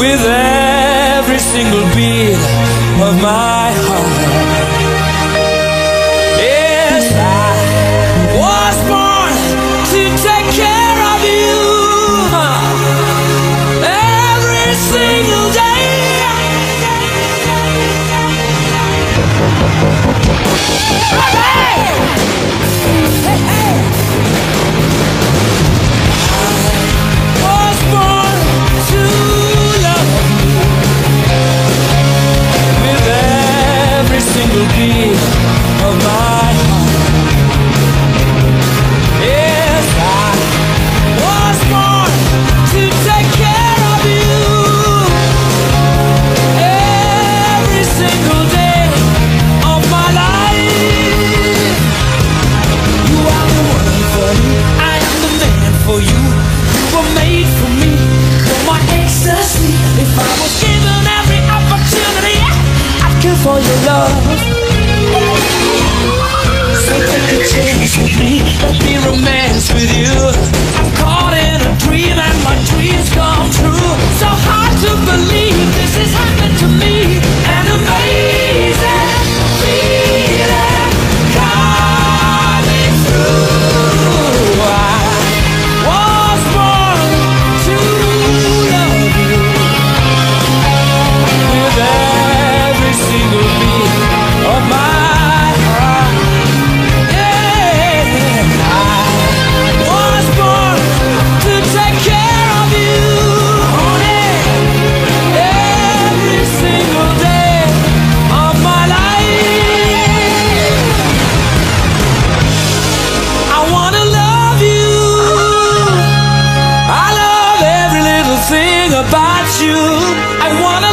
with every single beat of my heart. Something So change with me, let me romance with you. I'm caught in a dream and my dreams about you. I wanna.